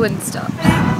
wouldn't stop.